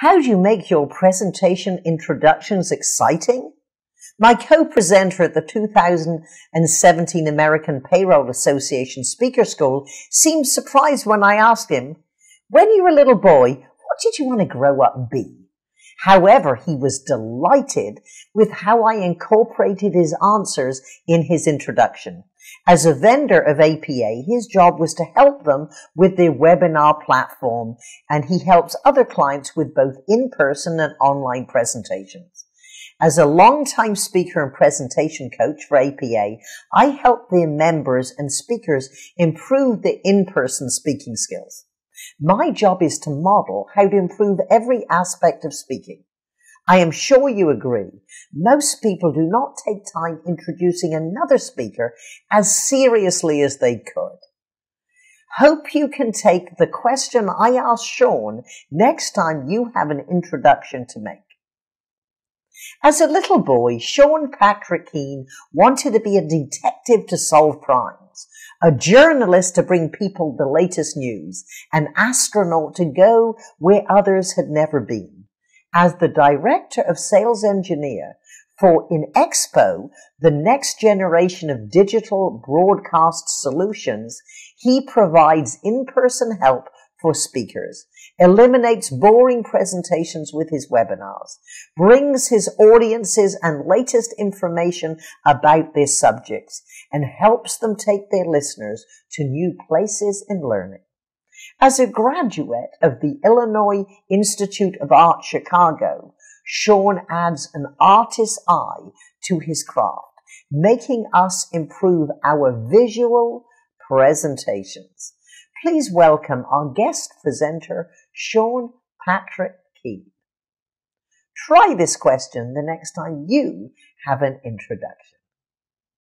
How do you make your presentation introductions exciting? My co-presenter at the 2017 American Payroll Association Speaker School seemed surprised when I asked him, when you were a little boy, what did you want to grow up and be? However, he was delighted with how I incorporated his answers in his introduction. As a vendor of APA, his job was to help them with their webinar platform, and he helps other clients with both in-person and online presentations. As a long-time speaker and presentation coach for APA, I help their members and speakers improve their in-person speaking skills. My job is to model how to improve every aspect of speaking. I am sure you agree. Most people do not take time introducing another speaker as seriously as they could. Hope you can take the question I asked Sean next time you have an introduction to make. As a little boy, Sean Patrick Keane wanted to be a detective to solve crimes a journalist to bring people the latest news, an astronaut to go where others had never been. As the director of sales engineer for INXPO, the next generation of digital broadcast solutions, he provides in-person help for speakers, eliminates boring presentations with his webinars, brings his audiences and latest information about their subjects, and helps them take their listeners to new places in learning. As a graduate of the Illinois Institute of Art Chicago, Sean adds an artist's eye to his craft, making us improve our visual presentations. Please welcome our guest presenter, Sean Patrick Keane. Try this question the next time you have an introduction.